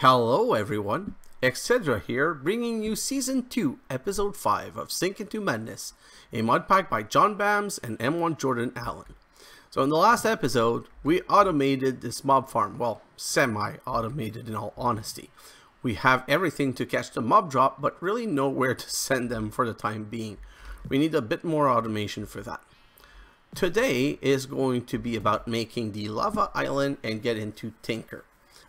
Hello everyone, xHedra here, bringing you Season 2, Episode 5 of Sink Into Madness, a mod pack by John Bams and M1 Jordan Allen. So in the last episode, we automated this mob farm, well, semi-automated in all honesty. We have everything to catch the mob drop, but really nowhere to send them for the time being. We need a bit more automation for that. Today is going to be about making the lava island and get into Tinker.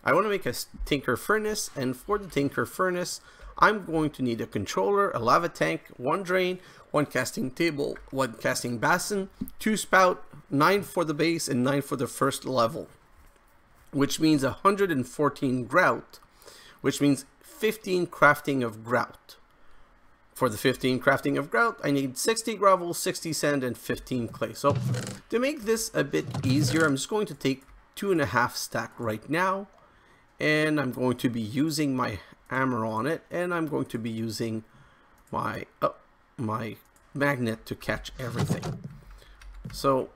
I want to make a Tinker Furnace, and for the Tinker Furnace, I'm going to need a controller, a lava tank, one drain, one casting table, one casting basin, two spout, nine for the base, and nine for the first level. Which means 114 grout, which means 15 crafting of grout. For the 15 crafting of grout, I need 60 gravel, 60 sand, and 15 clay. So to make this a bit easier, I'm just going to take two and a half stack right now and I'm going to be using my hammer on it and I'm going to be using my uh, my magnet to catch everything. So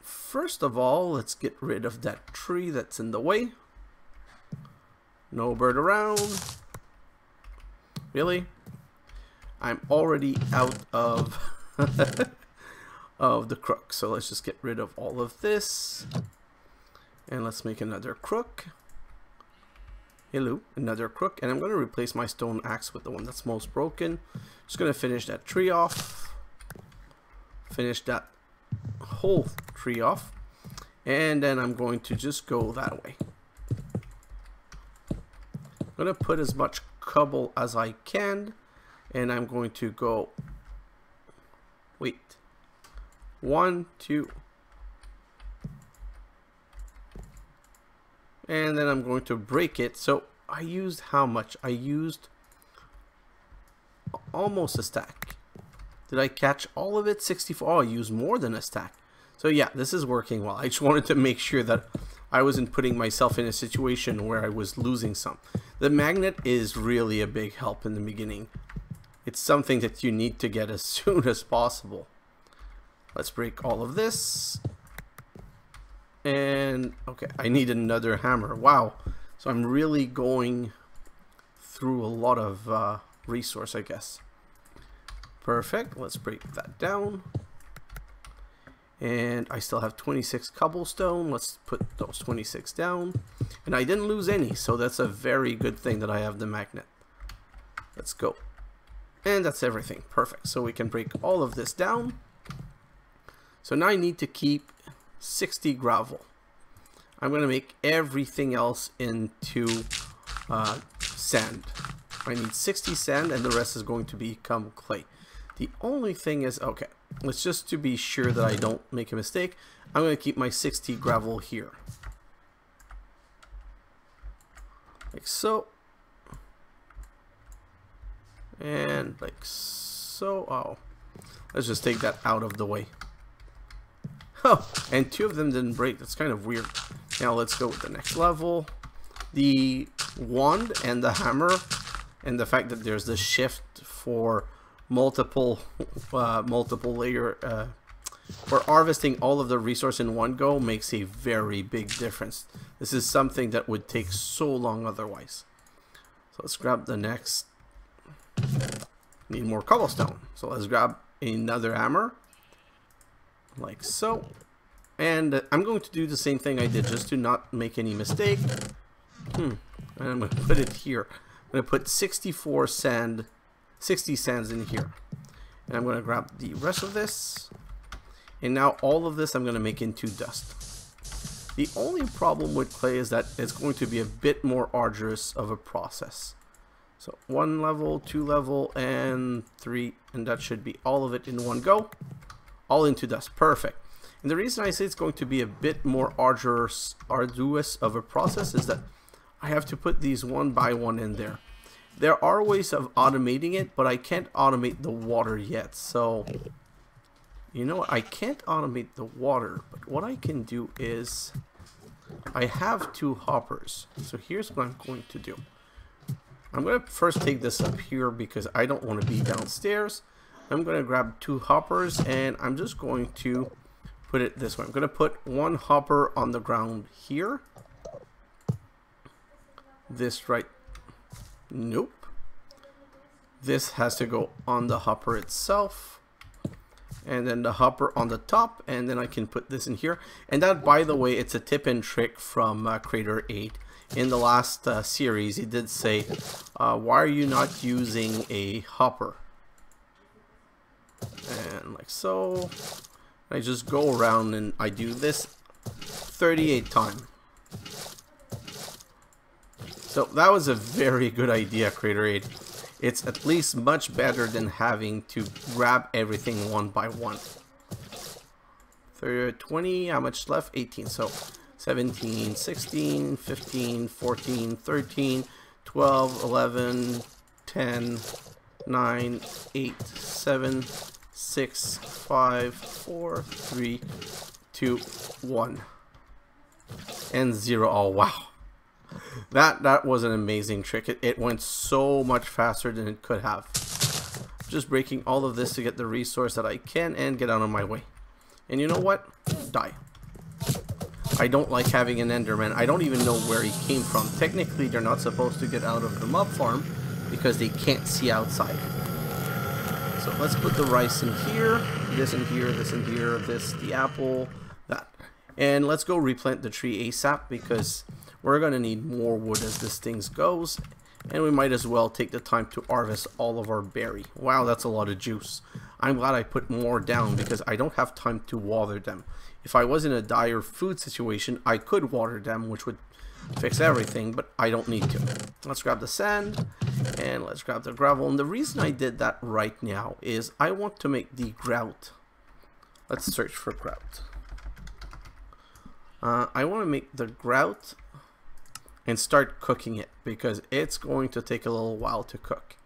first of all let's get rid of that tree that's in the way. No bird around. Really? I'm already out of of the crook. So let's just get rid of all of this. And let's make another crook Hello, another crook, and I'm going to replace my stone axe with the one that's most broken. Just going to finish that tree off. Finish that whole tree off. And then I'm going to just go that way. I'm going to put as much cobble as I can. And I'm going to go... Wait. One, two... and then I'm going to break it. So I used how much? I used almost a stack. Did I catch all of it? 64 oh I used more than a stack. So yeah this is working well. I just wanted to make sure that I wasn't putting myself in a situation where I was losing some. The magnet is really a big help in the beginning. It's something that you need to get as soon as possible. Let's break all of this and okay, I need another hammer. Wow. So I'm really going through a lot of uh, resource, I guess. Perfect. Let's break that down. And I still have 26 cobblestone. Let's put those 26 down. And I didn't lose any, so that's a very good thing that I have the magnet. Let's go. And that's everything. Perfect. So we can break all of this down. So now I need to keep 60 gravel. I'm going to make everything else into uh, sand. I need 60 sand and the rest is going to become clay. The only thing is, okay, let's just to be sure that I don't make a mistake, I'm going to keep my 60 gravel here. Like so. And like so. Oh, let's just take that out of the way. Oh, and two of them didn't break. That's kind of weird. Now let's go with the next level. The wand and the hammer and the fact that there's the shift for multiple uh, multiple layer uh, for harvesting all of the resource in one go makes a very big difference. This is something that would take so long otherwise. So let's grab the next. Need more cobblestone. So let's grab another hammer like so. And I'm going to do the same thing I did just to not make any mistake. Hmm. And I'm going to put it here. I'm going to put 64 sand, 60 sands in here. And I'm going to grab the rest of this. And now all of this I'm going to make into dust. The only problem with clay is that it's going to be a bit more arduous of a process. So one level, two level, and three, and that should be all of it in one go all into dust. Perfect. And the reason I say it's going to be a bit more arduous, arduous of a process is that I have to put these one by one in there. There are ways of automating it, but I can't automate the water yet. So, you know what? I can't automate the water, but what I can do is I have two hoppers. So here's what I'm going to do. I'm going to first take this up here because I don't want to be downstairs. I'm going to grab two hoppers and I'm just going to put it this way. I'm going to put one hopper on the ground here. this right. Nope. This has to go on the hopper itself. And then the hopper on the top. And then I can put this in here. And that, by the way, it's a tip and trick from uh, Krater Aid. In the last uh, series, he did say, uh, why are you not using a hopper? And like so. I just go around and I do this 38 times. So that was a very good idea, Krater Aid. It's at least much better than having to grab everything one by one. 30, 20, how much left? 18. So 17, 16, 15, 14, 13, 12, 11, 10, 9, 8, 7, 6, 5, 4, 3, 2, 1. And 0. Oh, wow that that was an amazing trick. It, it went so much faster than it could have. Just breaking all of this to get the resource that I can and get out of my way. And you know what? Die. I don't like having an Enderman. I don't even know where he came from. Technically, they're not supposed to get out of the mob farm because they can't see outside. So let's put the rice in here, this in here, this in here, this, the apple, that. And let's go replant the tree ASAP because we're going to need more wood as this thing goes. And we might as well take the time to harvest all of our berry. Wow, that's a lot of juice. I'm glad I put more down because I don't have time to water them. If I was in a dire food situation, I could water them, which would fix everything, but I don't need to. Let's grab the sand and let's grab the gravel. And the reason I did that right now is I want to make the grout. Let's search for grout. Uh, I want to make the grout and start cooking it because it's going to take a little while to cook.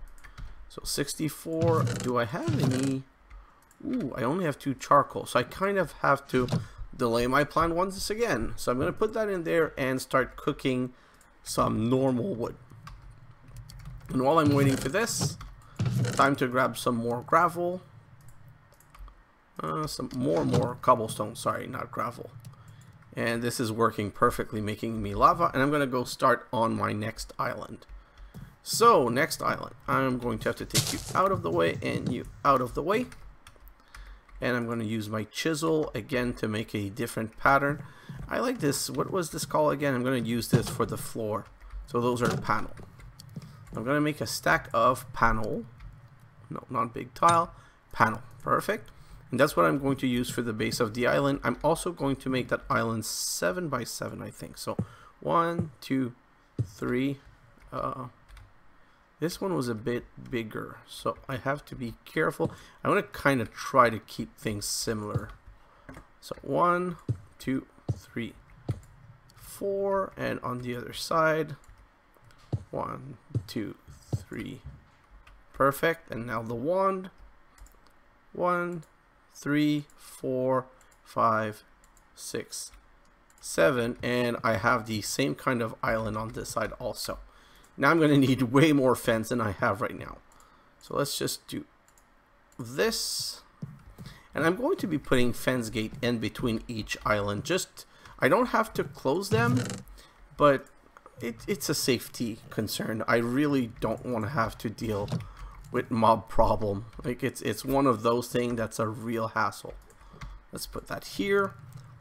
So 64, do I have any? Ooh, I only have two charcoal, so I kind of have to delay my plan once again. So I'm going to put that in there and start cooking some normal wood. And while I'm waiting for this, time to grab some more gravel. Uh, some more, more cobblestone, sorry, not gravel and this is working perfectly making me lava and I'm gonna go start on my next island so next island I'm going to have to take you out of the way and you out of the way and I'm going to use my chisel again to make a different pattern I like this what was this called again I'm going to use this for the floor so those are panel I'm going to make a stack of panel no not big tile panel perfect and that's what I'm going to use for the base of the island. I'm also going to make that island 7 by 7 I think. So one, two, three. Uh, this one was a bit bigger, so I have to be careful. I want to kind of try to keep things similar. So one, two, three, four, and on the other side, one, two, three, perfect. And now the wand, one, three, four, five, six, seven, and I have the same kind of island on this side also. Now I'm going to need way more fence than I have right now. So let's just do this. And I'm going to be putting fence gate in between each island. Just, I don't have to close them, but it, it's a safety concern. I really don't want to have to deal with mob problem. Like it's it's one of those things that's a real hassle. Let's put that here.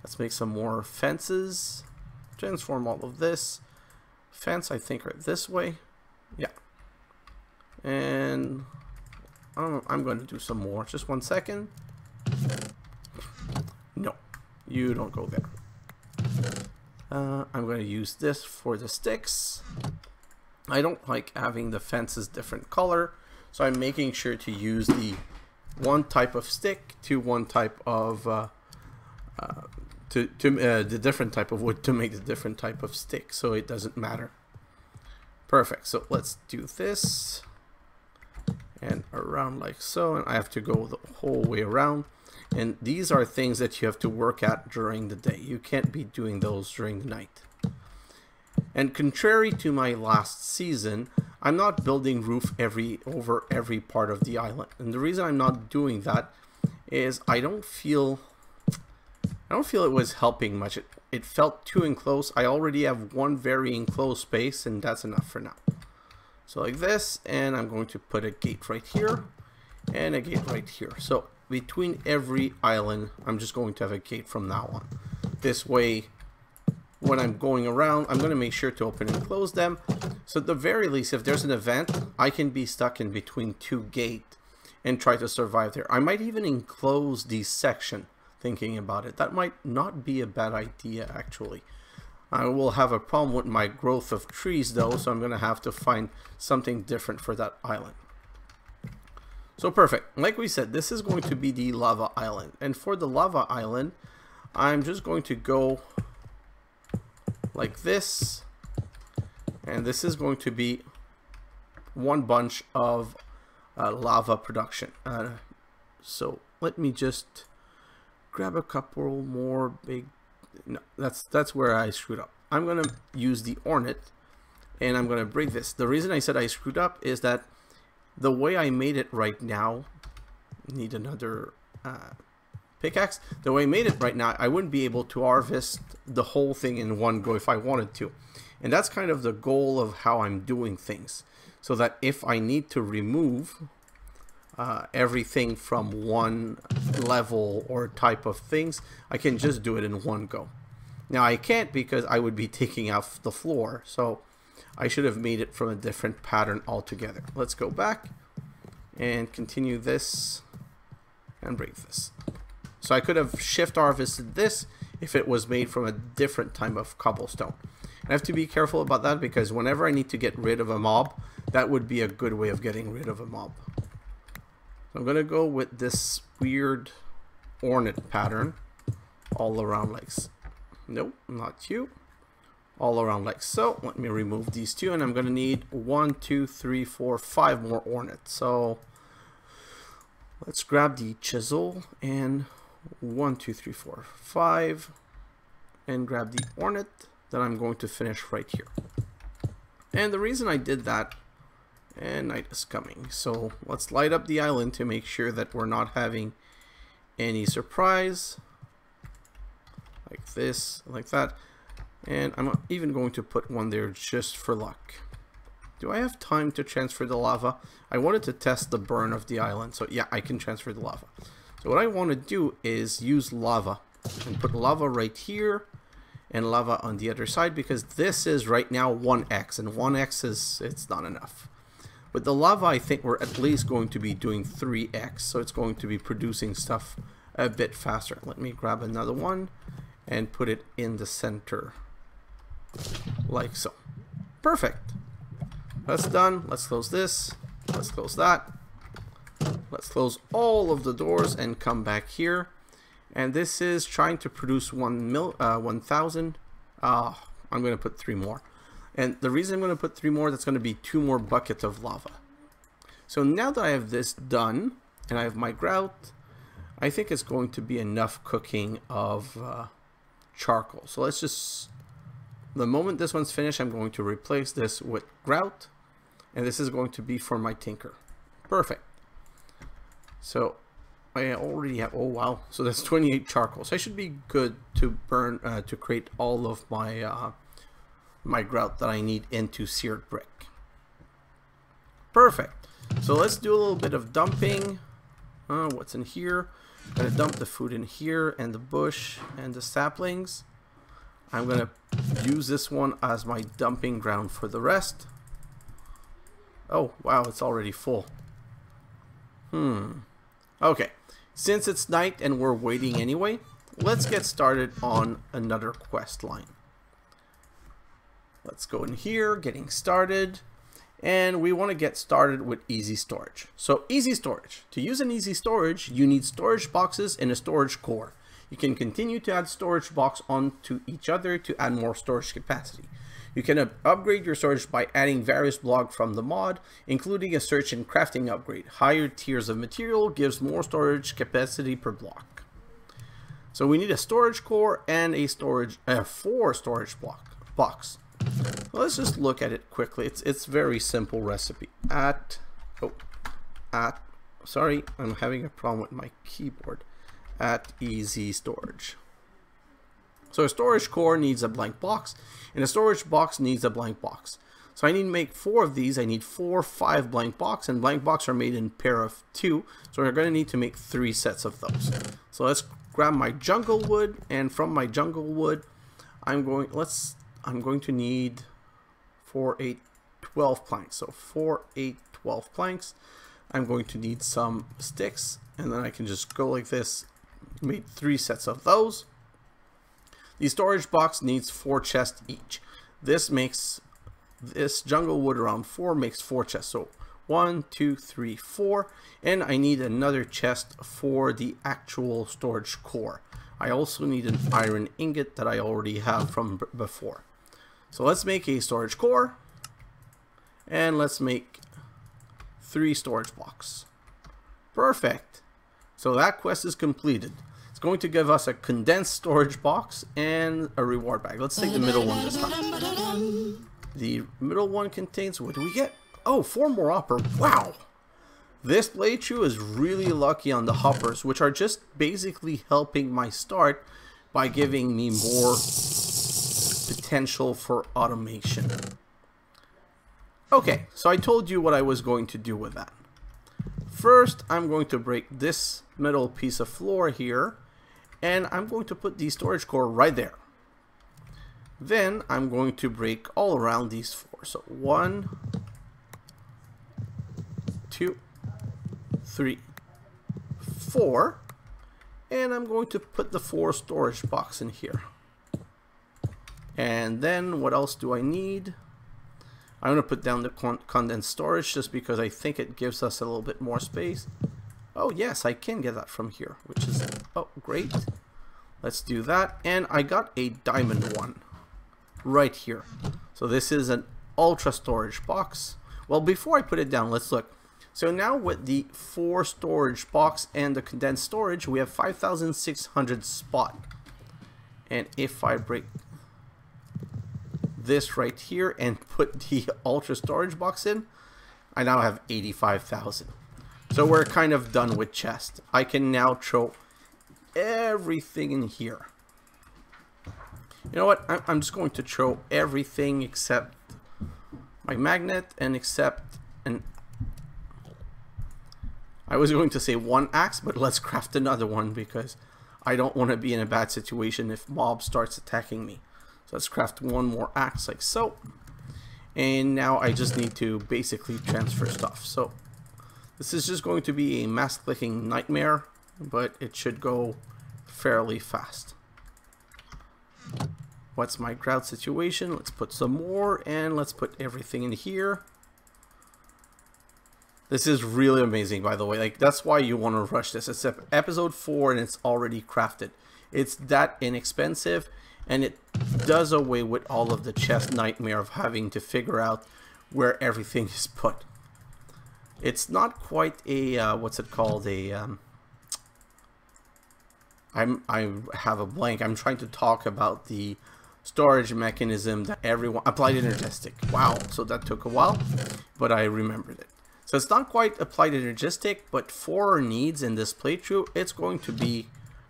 Let's make some more fences. Transform all of this. Fence, I think, are this way. Yeah. And I'm, I'm going to do some more. Just one second. No, you don't go there. Uh, I'm going to use this for the sticks. I don't like having the fences different color so I'm making sure to use the one type of stick to one type of uh, uh, to, to uh, the different type of wood to make the different type of stick so it doesn't matter. Perfect so let's do this. And around like so and I have to go the whole way around. And these are things that you have to work at during the day. You can't be doing those during the night. And contrary to my last season I'm not building roof every over every part of the island. And the reason I'm not doing that is I don't feel I don't feel it was helping much. it felt too enclosed. I already have one very enclosed space and that's enough for now. So like this, and I'm going to put a gate right here and a gate right here. So between every island, I'm just going to have a gate from now on. This way, when I'm going around, I'm going to make sure to open and close them. So at the very least, if there's an event, I can be stuck in between two gates and try to survive there. I might even enclose the section thinking about it. That might not be a bad idea, actually. I will have a problem with my growth of trees, though, so I'm going to have to find something different for that island. So perfect. Like we said, this is going to be the lava island. And for the lava island, I'm just going to go like this. And this is going to be one bunch of uh, lava production. Uh, so let me just grab a couple more big no that's that's where I screwed up. I'm gonna use the Ornate and I'm gonna break this. The reason I said I screwed up is that the way I made it right now need another uh, pickaxe. The way I made it right now I wouldn't be able to harvest the whole thing in one go if I wanted to. And that's kind of the goal of how I'm doing things. So that if I need to remove uh, everything from one level or type of things, I can just do it in one go. Now I can't because I would be taking off the floor, so I should have made it from a different pattern altogether. Let's go back and continue this and break this. So I could have shift harvested this if it was made from a different type of cobblestone. I have to be careful about that because whenever I need to get rid of a mob, that would be a good way of getting rid of a mob. So I'm to go with this weird ornate pattern all around like, nope, not you. All around like so. Let me remove these two and I'm to need one, two, three, four, five more ornate. So let's grab the chisel and one, two, three, four, five and grab the ornate that I'm going to finish right here. And the reason I did that and night is coming. So let's light up the island to make sure that we're not having any surprise. Like this, like that. And I'm even going to put one there just for luck. Do I have time to transfer the lava? I wanted to test the burn of the island. So yeah, I can transfer the lava. So what I want to do is use lava and put lava right here and lava on the other side because this is right now 1x and 1x is it's not enough. With the lava, I think we're at least going to be doing 3x, so it's going to be producing stuff a bit faster. Let me grab another one and put it in the center, like so. Perfect. That's done. Let's close this. Let's close that. Let's close all of the doors and come back here. And this is trying to produce one mil, uh, 1,000. Uh, I'm going to put three more. And the reason I'm going to put three more, that's going to be two more buckets of lava. So now that I have this done, and I have my grout, I think it's going to be enough cooking of uh, charcoal. So let's just, the moment this one's finished, I'm going to replace this with grout, and this is going to be for my tinker. Perfect. So I already have, oh wow, so that's 28 charcoal. So I should be good to burn, uh, to create all of my uh, my grout that I need into seared brick. Perfect. So let's do a little bit of dumping. Uh, what's in here? I'm gonna dump the food in here and the bush and the saplings. I'm gonna use this one as my dumping ground for the rest. Oh, wow, it's already full. Hmm. Okay, since it's night and we're waiting anyway, let's get started on another quest line. Let's go in here, getting started. And we want to get started with EZ Storage. So EZ Storage. To use an EZ Storage, you need storage boxes and a storage core. You can continue to add storage box onto each other to add more storage capacity. You can up upgrade your storage by adding various blocks from the mod, including a search and crafting upgrade. Higher tiers of material gives more storage capacity per block. So we need a storage core and a storage, uh, four storage block box. Let's just look at it quickly. It's it's very simple recipe. At oh at sorry, I'm having a problem with my keyboard. At EZ Storage. So a storage core needs a blank box, and a storage box needs a blank box. So I need to make four of these. I need four, five blank box, and blank box are made in pair of two. So we're going to need to make three sets of those. So let's grab my jungle wood, and from my jungle wood, I'm going. Let's. I'm going to need four, eight, 12 planks. So four, eight, 12 planks. I'm going to need some sticks, and then I can just go like this. Made three sets of those. The storage box needs four chests each. This makes this jungle wood around four makes four chests. So one, two, three, four. And I need another chest for the actual storage core. I also need an iron ingot that I already have from before. So let's make a storage core. And let's make three storage blocks. Perfect. So that quest is completed. It's going to give us a condensed storage box and a reward bag. Let's take the middle one this time. The middle one contains, what do we get? Oh, four more hopper. Wow. This playthrough is really lucky on the hoppers, which are just basically helping my start by giving me more potential for automation. Okay, so I told you what I was going to do with that. First, I'm going to break this middle piece of floor here and I'm going to put the storage core right there. Then I'm going to break all around these four. So one, two, three, four, and I'm going to put the four storage box in here. And then what else do I need? I'm going to put down the condensed storage just because I think it gives us a little bit more space. Oh yes, I can get that from here, which is, oh great. Let's do that. And I got a diamond one right here. So this is an ultra storage box. Well, before I put it down, let's look. So now with the four storage box and the condensed storage, we have 5,600 spot. And if I break this right here and put the ultra storage box in, I now have 85,000. So we're kind of done with chest. I can now throw everything in here. You know what? I'm just going to throw everything except my magnet and except an... I was going to say one axe, but let's craft another one because I don't want to be in a bad situation if mob starts attacking me. So let's craft one more axe like so. And now I just need to basically transfer stuff. So this is just going to be a mass clicking nightmare, but it should go fairly fast. What's my grout situation? Let's put some more and let's put everything in here. This is really amazing, by the way. Like, that's why you want to rush this. It's episode 4 and it's already crafted. It's that inexpensive and it does away with all of the chess nightmare of having to figure out where everything is put. It's not quite a uh, what's it called a. Um, I'm I have a blank. I'm trying to talk about the storage mechanism that everyone applied energistic. Wow, so that took a while, but I remembered it. So it's not quite applied energistic, but for needs in this playthrough, it's going to be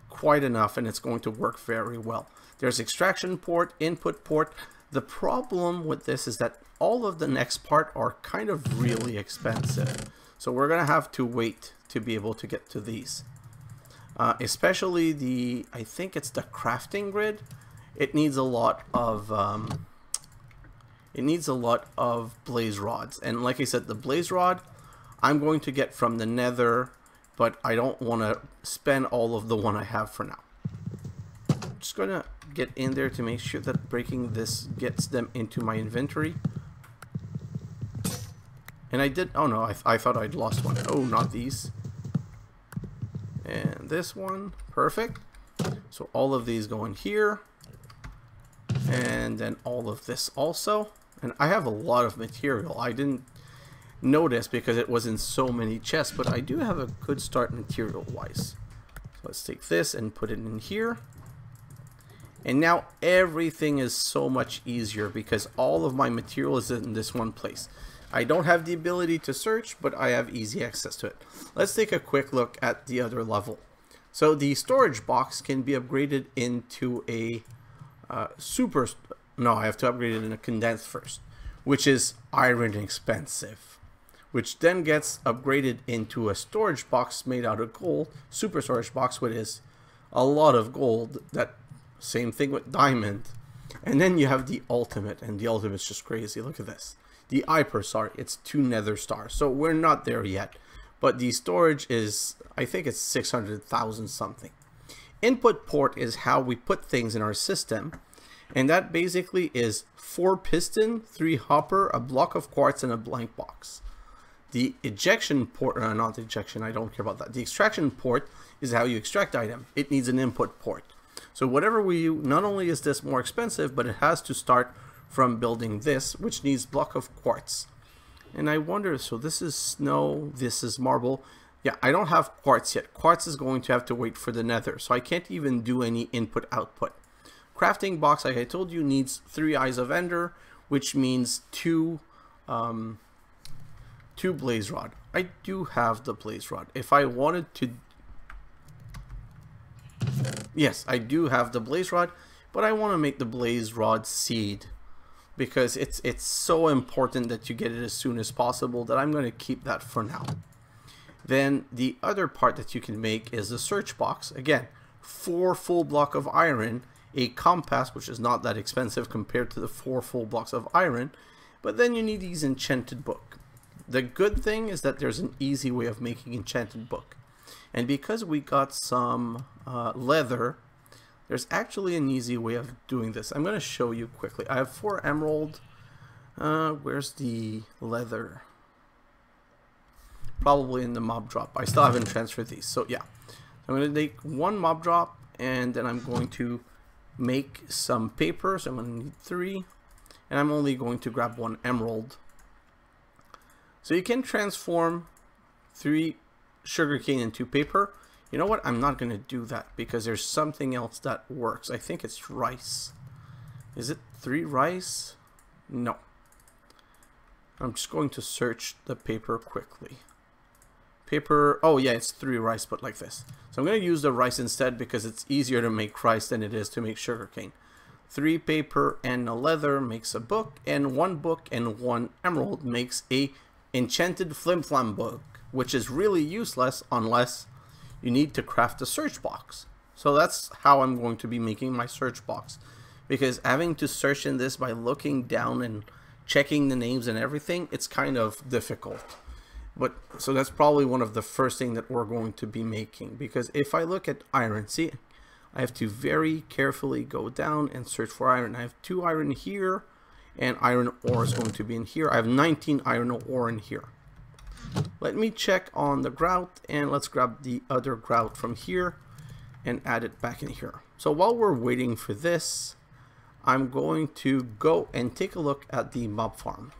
quite enough and it's going to work very well. There's extraction port, input port. The problem with this is that all of the next part are kind of really expensive. So we're going to have to wait to be able to get to these. Uh, especially the, I think it's the crafting grid. It needs a lot of, um, it needs a lot of blaze rods. And like I said, the blaze rod, I'm going to get from the nether, but I don't want to spend all of the one I have for now. I'm just going to get in there to make sure that breaking this gets them into my inventory. And I did, oh no, I, I thought I'd lost one. Oh, not these. And this one, perfect. So all of these go in here. And then all of this also. And I have a lot of material. I didn't notice because it was in so many chests, but I do have a good start material-wise. So let's take this and put it in here. And now everything is so much easier because all of my material is in this one place. I don't have the ability to search, but I have easy access to it. Let's take a quick look at the other level. So the storage box can be upgraded into a uh, super, no, I have to upgrade it in a condensed first, which is iron expensive, which then gets upgraded into a storage box made out of gold, super storage box, which is a lot of gold, that same thing with diamond, and then you have the ultimate, and the ultimate is just crazy, look at this. The Hyper, sorry, it's two nether stars, so we're not there yet, but the storage is, I think it's 600,000 something. Input port is how we put things in our system, and that basically is four piston, three hopper, a block of quartz, and a blank box. The ejection port, uh, not ejection, I don't care about that. The extraction port is how you extract item. It needs an input port. So whatever we, not only is this more expensive, but it has to start from building this, which needs block of quartz. And I wonder, so this is snow, this is marble. Yeah, I don't have quartz yet. Quartz is going to have to wait for the nether, so I can't even do any input output. Crafting box, like I told you, needs three eyes of ender, which means two, um, two blaze rod. I do have the blaze rod. If I wanted to, yes, I do have the blaze rod, but I want to make the blaze rod seed because it's it's so important that you get it as soon as possible that I'm going to keep that for now. Then the other part that you can make is the search box. Again, four full block of iron, a compass, which is not that expensive compared to the four full blocks of iron, but then you need these enchanted book. The good thing is that there's an easy way of making enchanted book. And because we got some uh, leather there's actually an easy way of doing this. I'm going to show you quickly. I have four emerald. Uh, where's the leather? Probably in the mob drop. I still haven't transferred these. So yeah. I'm going to take one mob drop and then I'm going to make some paper. So I'm going to need three. And I'm only going to grab one emerald. So you can transform three sugarcane into paper. You know what? I'm not going to do that because there's something else that works. I think it's rice. Is it three rice? No. I'm just going to search the paper quickly. Paper, oh yeah, it's three rice, but like this. So I'm going to use the rice instead because it's easier to make rice than it is to make sugarcane. Three paper and a leather makes a book, and one book and one emerald makes a enchanted flim flam book, which is really useless unless you need to craft a search box. So that's how I'm going to be making my search box. Because having to search in this by looking down and checking the names and everything, it's kind of difficult. But so that's probably one of the first thing that we're going to be making. Because if I look at iron, see, I have to very carefully go down and search for iron. I have two iron here and iron ore is going to be in here. I have 19 iron ore in here. Let me check on the grout and let's grab the other grout from here and add it back in here. So while we're waiting for this, I'm going to go and take a look at the mob farm.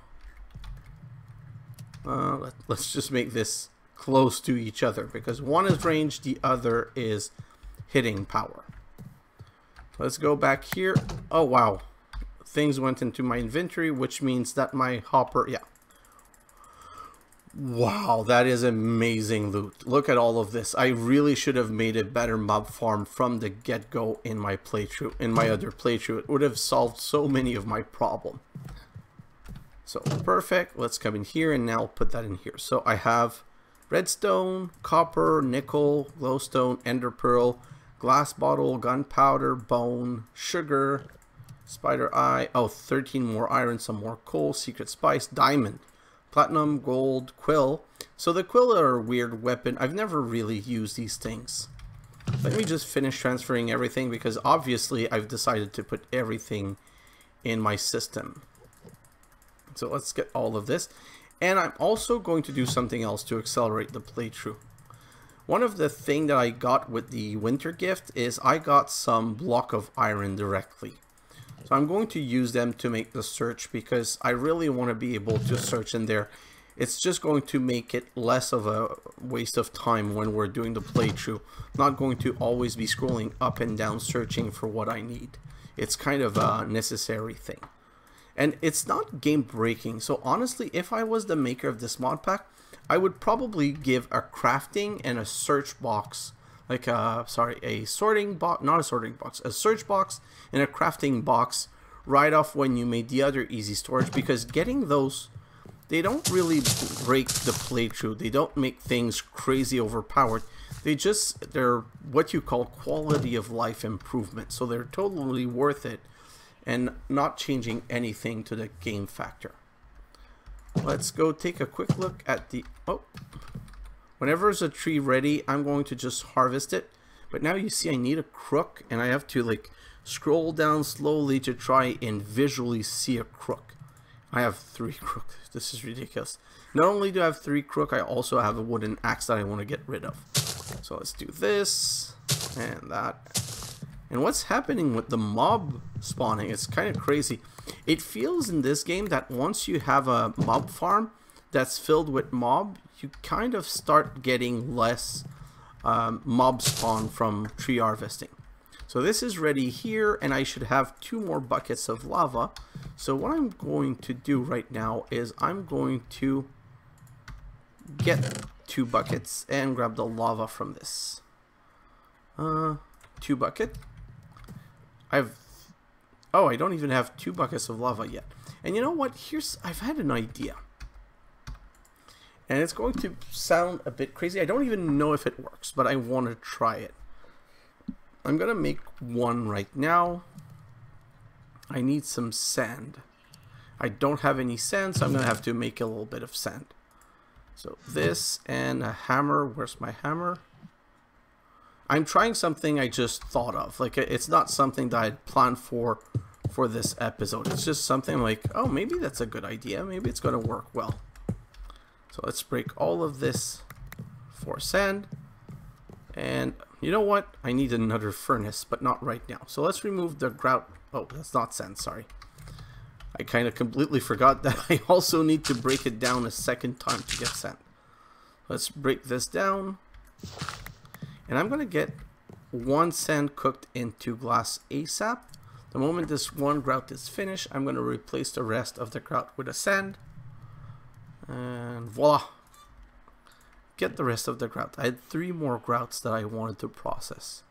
Uh, let, let's just make this close to each other because one is range, the other is hitting power. Let's go back here. Oh, wow. Things went into my inventory, which means that my hopper, yeah, Wow, that is amazing loot. Look at all of this. I really should have made a better mob farm from the get-go in my playthrough, in my other playthrough. It would have solved so many of my problem. So, perfect. Let's come in here and now put that in here. So, I have redstone, copper, nickel, glowstone, ender pearl, glass bottle, gunpowder, bone, sugar, spider eye, oh, 13 more iron, some more coal, secret spice, diamond platinum, gold, quill. So the quill are a weird weapon. I've never really used these things. Let me just finish transferring everything because obviously I've decided to put everything in my system. So let's get all of this. And I'm also going to do something else to accelerate the playthrough. One of the thing that I got with the winter gift is I got some block of iron directly. So I'm going to use them to make the search because I really want to be able to search in there. It's just going to make it less of a waste of time when we're doing the playthrough. Not going to always be scrolling up and down searching for what I need. It's kind of a necessary thing. And it's not game breaking. So honestly, if I was the maker of this mod pack, I would probably give a crafting and a search box like a sorry a sorting box not a sorting box a search box and a crafting box right off when you made the other EZ Storage because getting those they don't really break the playthrough. They don't make things crazy overpowered. They just they're what you call quality of life improvement. So they're totally worth it and not changing anything to the game factor. Let's go take a quick look at the oh whenever there's a tree ready I'm going to just harvest it. But now you see I need a crook and I have to like scroll down slowly to try and visually see a crook. I have three crook this is ridiculous. Not only do I have three crook I also have a wooden axe that I want to get rid of. So let's do this and that. And what's happening with the mob spawning? It's kind of crazy. It feels in this game that once you have a mob farm that's filled with mob you kind of start getting less um, mob spawn from tree harvesting so this is ready here and I should have two more buckets of lava so what I'm going to do right now is I'm going to get two buckets and grab the lava from this. Uh, two bucket. I've, oh, I don't even have two buckets of lava yet. And you know what? Here's, I've had an idea. And it's going to sound a bit crazy. I don't even know if it works, but I want to try it. I'm going to make one right now. I need some sand. I don't have any sand, so I'm going to have to make a little bit of sand. So this and a hammer. Where's my hammer? I'm trying something I just thought of. Like it's not something that I'd planned for for this episode. It's just something like, oh, maybe that's a good idea. Maybe it's going to work well. Let's break all of this for sand. And you know what? I need another furnace, but not right now. So let's remove the grout. Oh, that's not sand, sorry. I kind of completely forgot that I also need to break it down a second time to get sand. Let's break this down. And I'm going to get one sand cooked into glass ASAP. The moment this one grout is finished, I'm going to replace the rest of the grout with a sand. And voila. Get the rest of the grout. I had three more grouts that I wanted to process.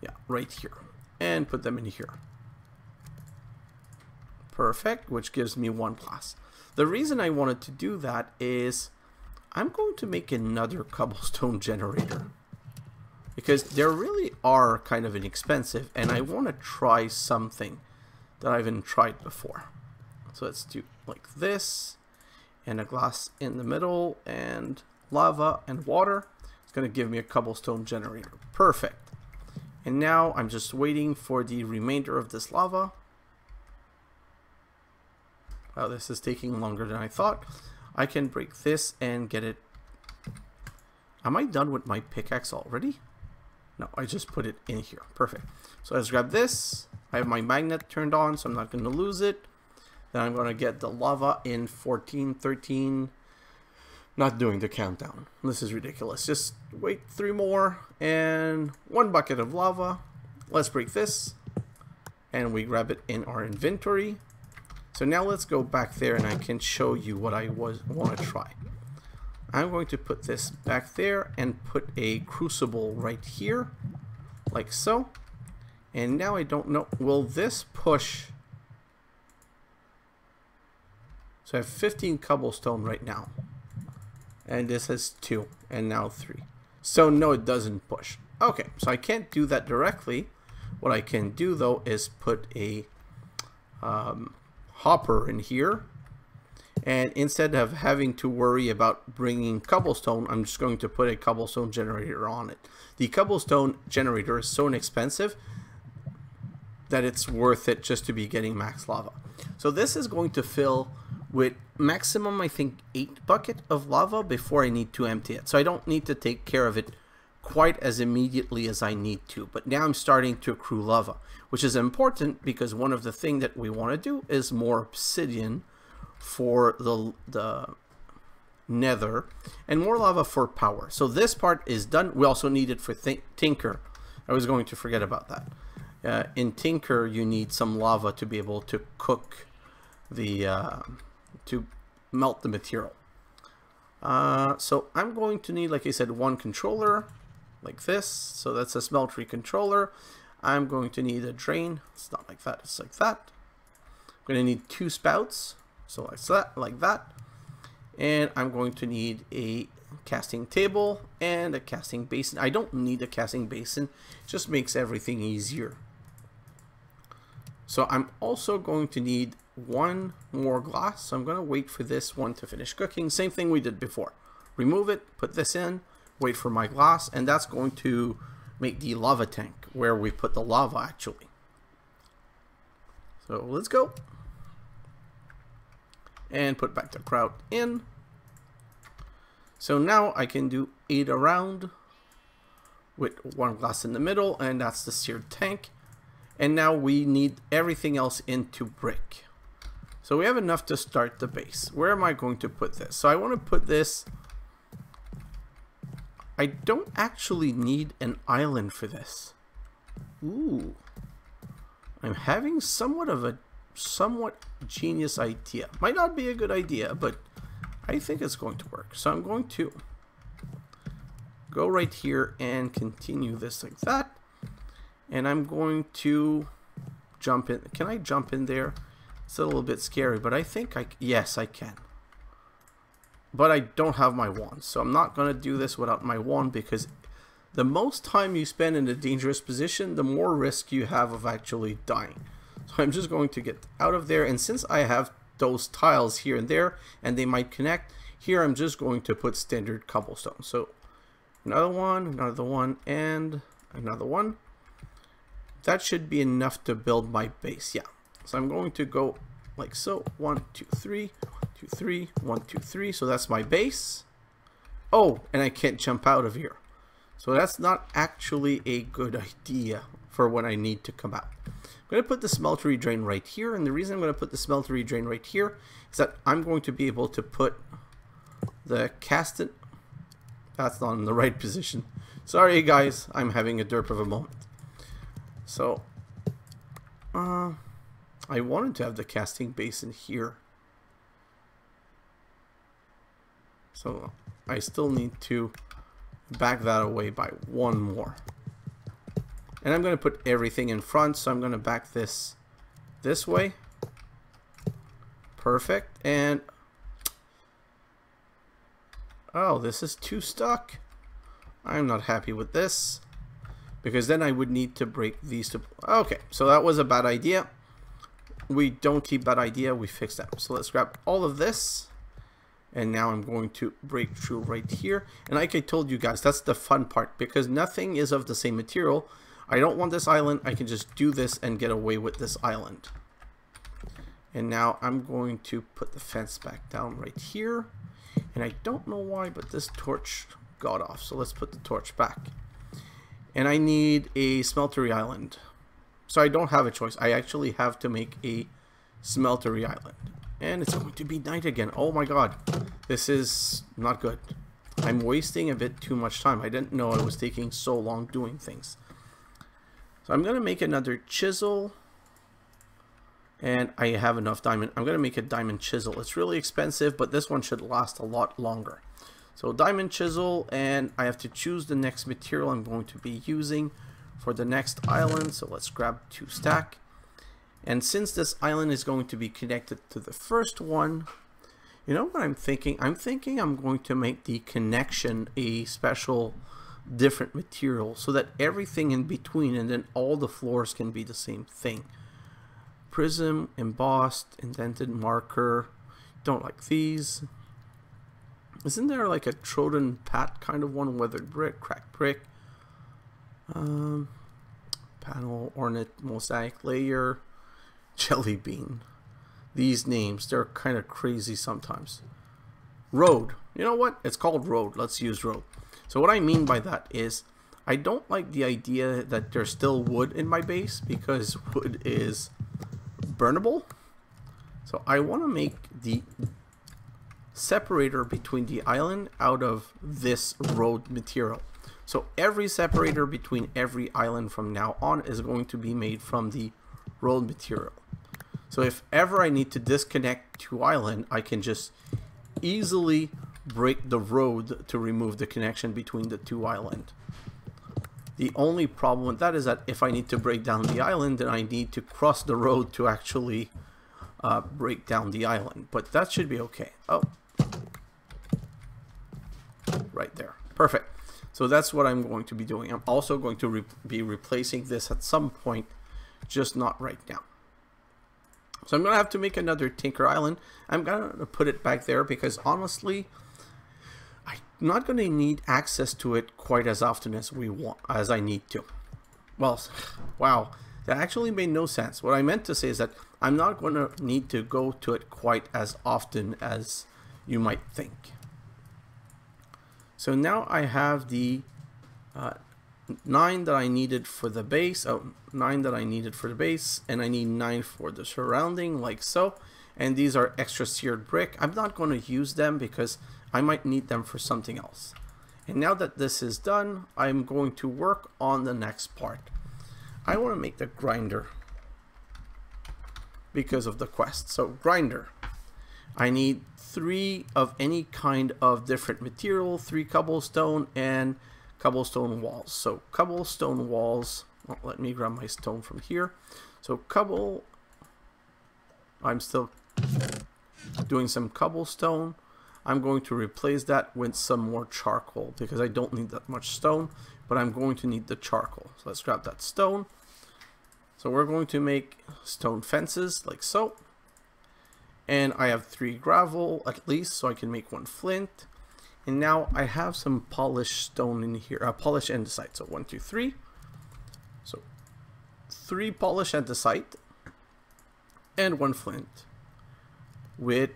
Yeah, right here. And put them in here. Perfect, which gives me one glass. The reason I wanted to do that is I'm going to make another cobblestone generator. Because they really are kind of inexpensive and I want to try something that I haven't tried before. So let's do like this and a glass in the middle and lava and water. It's going to give me a cobblestone generator. Perfect. And now I'm just waiting for the remainder of this lava. Oh, this is taking longer than I thought. I can break this and get it. Am I done with my pickaxe already? No, I just put it in here. Perfect. So let's grab this. I have my magnet turned on, so I'm not going to lose it. Then I'm going to get the lava in 14, 13. Not doing the countdown. This is ridiculous. Just wait three more and one bucket of lava. Let's break this. And we grab it in our inventory. So now let's go back there and I can show you what I was want to try. I'm going to put this back there and put a crucible right here, like so. And now I don't know, will this push? So I have 15 cobblestone right now. And this has two, and now three. So no, it doesn't push. Okay, so I can't do that directly. What I can do though is put a um, hopper in here. And instead of having to worry about bringing cobblestone, I'm just going to put a cobblestone generator on it. The cobblestone generator is so inexpensive that it's worth it just to be getting max lava. So this is going to fill with maximum, I think, 8 bucket of lava before I need to empty it. So I don't need to take care of it quite as immediately as I need to. But now I'm starting to accrue lava, which is important because one of the things that we want to do is more obsidian for the, the nether and more lava for power. So this part is done. We also need it for Tinker. I was going to forget about that. Uh, in Tinker, you need some lava to be able to cook the, uh, to melt the material. Uh, so I'm going to need, like I said, one controller, like this. So that's a smeltery controller. I'm going to need a drain. It's not like that, it's like that. I'm going to need two spouts. So like that, like that. And I'm going to need a casting table and a casting basin. I don't need a casting basin. It just makes everything easier. So I'm also going to need one more glass. So I'm going to wait for this one to finish cooking. Same thing we did before. Remove it, put this in, wait for my glass, and that's going to make the lava tank where we put the lava actually. So let's go. And put back the grout in. So now I can do eight around with one glass in the middle, and that's the seared tank. And now we need everything else into brick. So we have enough to start the base. Where am I going to put this? So I want to put this... I don't actually need an island for this. Ooh. I'm having somewhat of a somewhat genius idea. Might not be a good idea, but I think it's going to work. So I'm going to go right here and continue this like that. And I'm going to jump in. Can I jump in there? It's a little bit scary, but I think I, yes, I can. But I don't have my wand, so I'm not going to do this without my wand because the most time you spend in a dangerous position, the more risk you have of actually dying. So I'm just going to get out of there, and since I have those tiles here and there, and they might connect, here I'm just going to put standard cobblestone. So another one, another one, and another one. That should be enough to build my base, yeah. So I'm going to go like so, one, two, three, one, two, three, one, two, three. So that's my base. Oh, and I can't jump out of here. So that's not actually a good idea for when I need to come out. I'm going to put the smeltery drain right here, and the reason I'm going to put the smeltery drain right here is that I'm going to be able to put the casted... That's not in the right position. Sorry guys, I'm having a derp of a moment. So, uh, I wanted to have the casting basin here. So, I still need to back that away by one more. And I'm going to put everything in front, so I'm going to back this this way. Perfect. And, oh, this is too stuck. I'm not happy with this. Because then I would need to break these two. Okay, so that was a bad idea. We don't keep bad idea, we fix that. So let's grab all of this. And now I'm going to break through right here. And like I told you guys that's the fun part because nothing is of the same material. I don't want this island. I can just do this and get away with this island. And now I'm going to put the fence back down right here. And I don't know why but this torch got off. So let's put the torch back. And I need a smeltery island so I don't have a choice I actually have to make a smeltery island and it's going to be night again. Oh my god. This is not good. I'm wasting a bit too much time. I didn't know I was taking so long doing things. So I'm going to make another chisel. And I have enough diamond. I'm going to make a diamond chisel. It's really expensive, but this one should last a lot longer. So diamond chisel, and I have to choose the next material I'm going to be using for the next island. So let's grab two stack. And since this island is going to be connected to the first one, you know what I'm thinking? I'm thinking I'm going to make the connection a special different material so that everything in between and then all the floors can be the same thing. Prism, embossed, indented marker. Don't like these. Isn't there like a Troden Pat kind of one? Weathered brick, cracked brick. Um, panel, ornate, mosaic layer. Jelly bean. These names, they're kind of crazy sometimes. Road. You know what? It's called road. Let's use road. So what I mean by that is I don't like the idea that there's still wood in my base because wood is burnable. So I want to make the separator between the island out of this road material. So every separator between every island from now on is going to be made from the road material. So if ever I need to disconnect two island, I can just easily break the road to remove the connection between the two island. The only problem with that is that if I need to break down the island, then I need to cross the road to actually uh, break down the island. But that should be okay. Oh. Right there. Perfect. So that's what I'm going to be doing. I'm also going to re be replacing this at some point, just not right now. So I'm going to have to make another Tinker Island. I'm going to put it back there because honestly, I'm not going to need access to it quite as often as we want, as I need to. Well, wow, that actually made no sense. What I meant to say is that I'm not going to need to go to it quite as often as you might think. So now I have the uh, 9 that I needed for the base, oh, 9 that I needed for the base, and I need 9 for the surrounding, like so. And these are extra seared brick. I'm not going to use them because I might need them for something else. And now that this is done, I'm going to work on the next part. I want to make the grinder because of the quest. So grinder, I need three of any kind of different material, three cobblestone and cobblestone walls. So cobblestone walls, well, let me grab my stone from here. So cobble, I'm still doing some cobblestone. I'm going to replace that with some more charcoal because I don't need that much stone, but I'm going to need the charcoal. So let's grab that stone. So we're going to make stone fences like so. And I have three gravel at least, so I can make one flint. And now I have some polished stone in here, uh, polished andesite. So one, two, three. So three polished andesite and one flint with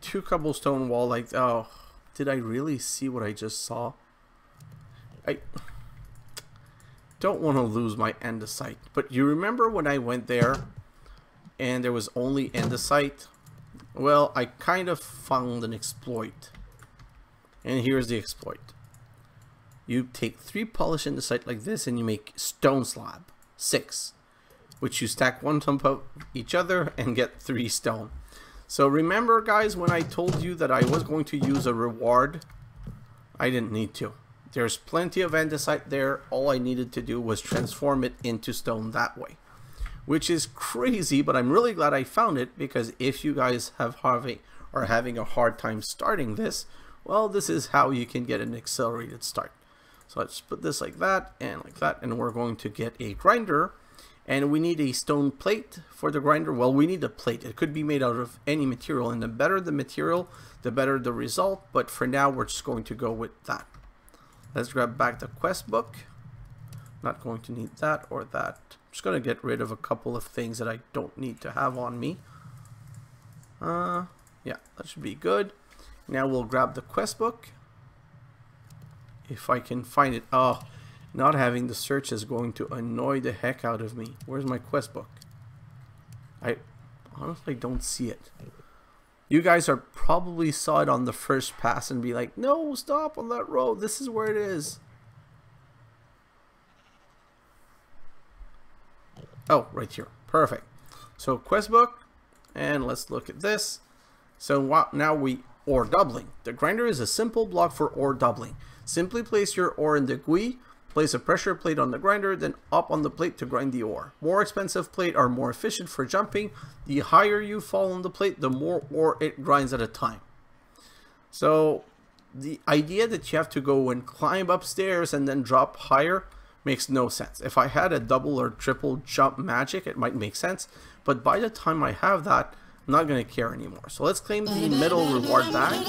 two cobblestone wall like oh did I really see what I just saw I don't want to lose my andesite but you remember when I went there and there was only andesite. Well, I kind of found an exploit. And here's the exploit. You take three polished andesite like this and you make stone slab. Six. Which you stack one on top of each other and get three stone. So remember guys when I told you that I was going to use a reward? I didn't need to. There's plenty of andesite there. All I needed to do was transform it into stone that way which is crazy, but I'm really glad I found it because if you guys have having are having a hard time starting this, well, this is how you can get an accelerated start. So let's put this like that and like that, and we're going to get a grinder, and we need a stone plate for the grinder. Well, we need a plate. It could be made out of any material, and the better the material, the better the result, but for now, we're just going to go with that. Let's grab back the quest book. Not going to need that or that just going to get rid of a couple of things that I don't need to have on me. Uh, yeah, that should be good. Now we'll grab the quest book. If I can find it. Oh, not having the search is going to annoy the heck out of me. Where's my quest book? I honestly don't see it. You guys are probably saw it on the first pass and be like, no, stop on that road. This is where it is. Oh, right here. Perfect. So quest book, and let's look at this. So now we ore doubling. The grinder is a simple block for ore doubling. Simply place your ore in the GUI, place a pressure plate on the grinder, then up on the plate to grind the ore. More expensive plate are more efficient for jumping. The higher you fall on the plate, the more ore it grinds at a time. So the idea that you have to go and climb upstairs and then drop higher makes no sense. If I had a double or triple jump magic, it might make sense. But by the time I have that, I'm not going to care anymore. So let's claim the middle reward back.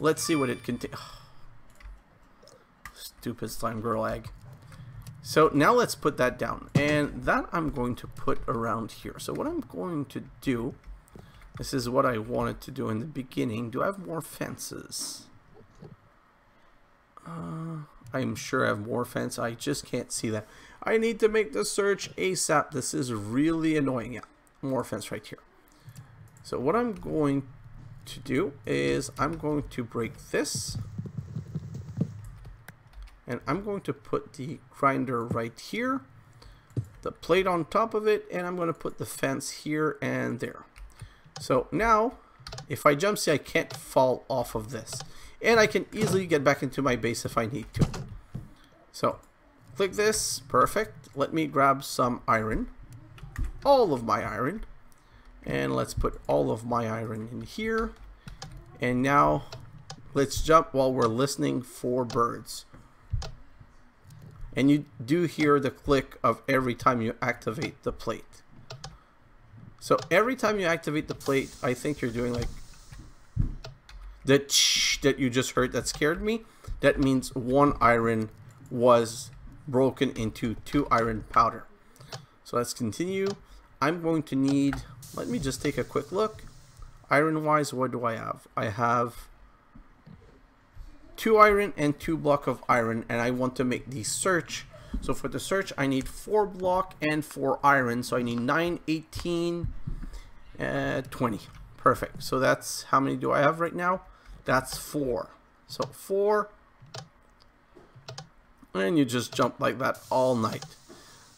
Let's see what it contains. Stupid slime girl egg. So now let's put that down. And that I'm going to put around here. So what I'm going to do, this is what I wanted to do in the beginning. Do I have more fences? Uh, I'm sure I have more fence. I just can't see that. I need to make the search ASAP. This is really annoying. Yeah, more fence right here. So what I'm going to do is I'm going to break this. And I'm going to put the grinder right here. The plate on top of it. And I'm going to put the fence here and there. So now, if I jump, see I can't fall off of this. And I can easily get back into my base if I need to. So click this, perfect. Let me grab some iron, all of my iron, and let's put all of my iron in here. And now let's jump while we're listening for birds. And you do hear the click of every time you activate the plate. So every time you activate the plate, I think you're doing like the that you just heard that scared me. That means one iron was broken into two iron powder. So let's continue. I'm going to need, let me just take a quick look. Iron wise, what do I have? I have two iron and two block of iron and I want to make the search. So for the search, I need four block and four iron. So I need 9, 18, uh, 20. Perfect. So that's how many do I have right now? That's four. So four. And you just jump like that all night.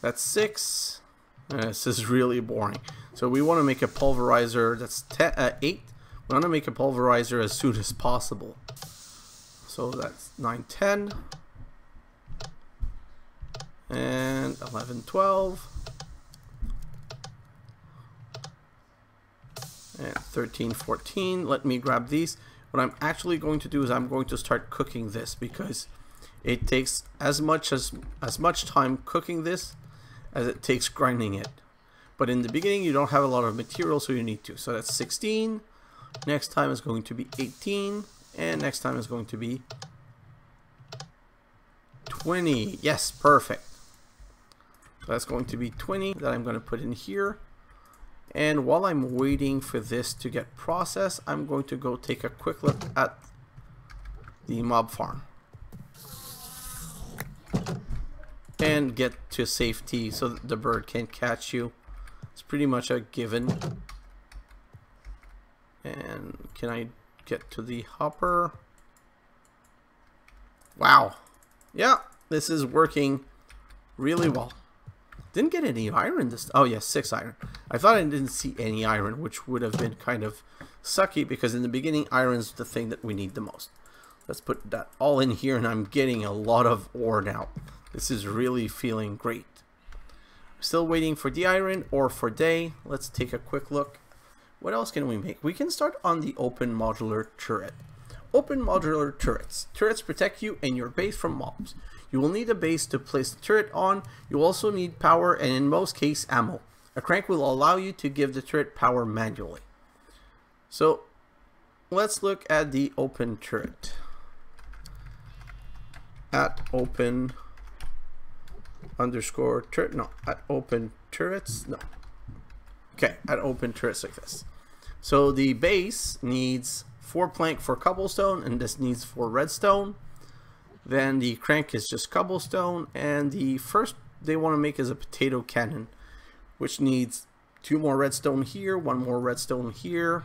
That's six. Uh, this is really boring. So we want to make a pulverizer that's ten, uh, eight. We want to make a pulverizer as soon as possible. So that's 9, 10. And 11, 12. And 13, 14. Let me grab these. What I'm actually going to do is I'm going to start cooking this because it takes as much as as much time cooking this as it takes grinding it. But in the beginning you don't have a lot of material so you need to. So that's 16. Next time is going to be 18 and next time is going to be 20. Yes, perfect. So that's going to be 20 that I'm going to put in here. And while I'm waiting for this to get processed, I'm going to go take a quick look at the mob farm. And get to safety so the bird can't catch you. It's pretty much a given. And can I get to the hopper? Wow. Yeah, this is working really well. Didn't get any iron this. Oh yeah, six iron. I thought I didn't see any iron, which would have been kind of sucky because in the beginning, iron's the thing that we need the most. Let's put that all in here, and I'm getting a lot of ore now. This is really feeling great. Still waiting for the iron or for day. Let's take a quick look. What else can we make? We can start on the open modular turret. Open modular turrets. Turrets protect you and your base from mobs. You will need a base to place the turret on. You also need power and in most cases ammo. A crank will allow you to give the turret power manually. So let's look at the open turret. At open underscore turret, no, at open turrets, no. Okay, at open turrets like this. So the base needs four plank for cobblestone and this needs four redstone. Then the crank is just cobblestone and the first they want to make is a potato cannon which needs two more redstone here, one more redstone here.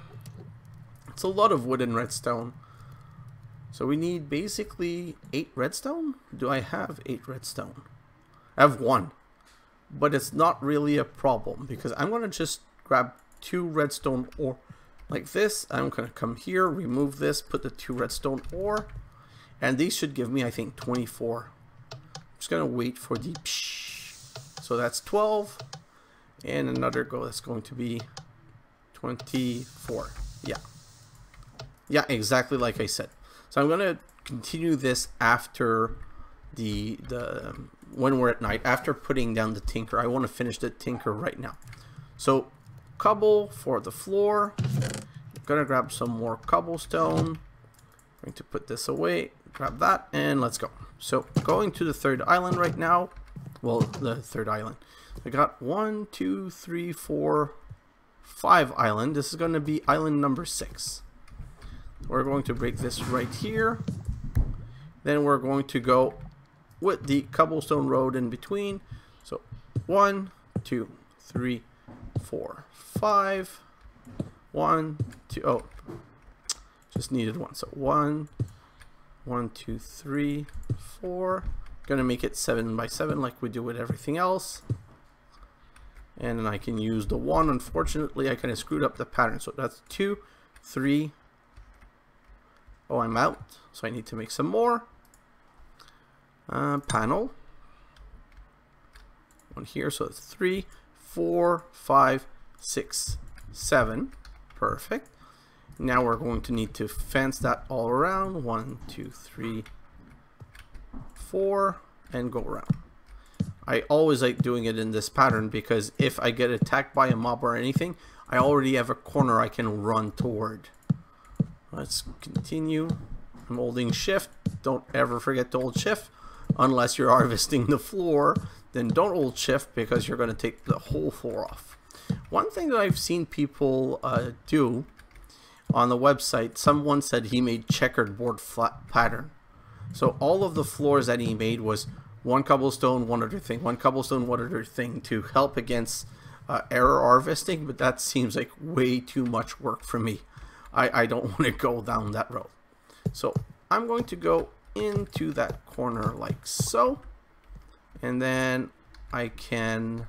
It's a lot of wood and redstone. So we need basically eight redstone? Do I have eight redstone? I have one. But it's not really a problem because I'm going to just grab two redstone ore like this. I'm going to come here, remove this, put the two redstone ore. And these should give me, I think, 24. I'm just going to wait for the... Psh. So that's 12. And another go that's going to be 24. Yeah. Yeah, exactly like I said. So I'm going to continue this after the the um, when we're at night after putting down the tinker I want to finish the tinker right now so cobble for the floor. I'm gonna grab some more cobblestone. I'm going to put this away grab that and let's go. So going to the third island right now. Well the third island. I got one two three four five island. This is going to be island number six. We're going to break this right here. Then we're going to go with the cobblestone road in between. So one two three four. Five. One two oh. Just needed one. So one one two three four. Gonna make it seven by seven like we do with everything else. And then I can use the one unfortunately I kind of screwed up the pattern. So that's two three. Oh I'm out. So I need to make some more. Uh, panel. One here, so it's three, four, five, six, seven. Perfect. Now we're going to need to fence that all around. One, two, three, four, and go around. I always like doing it in this pattern because if I get attacked by a mob or anything, I already have a corner I can run toward. Let's continue. I'm holding shift. Don't ever forget to hold shift unless you're harvesting the floor. Then don't hold shift because you're going to take the whole floor off. One thing that I've seen people uh, do on the website, someone said he made checkered board flat pattern. So all of the floors that he made was one cobblestone, one other thing, one cobblestone, one other thing to help against uh, error harvesting, but that seems like way too much work for me. I, I don't want to go down that road. So I'm going to go into that corner like so. And then I can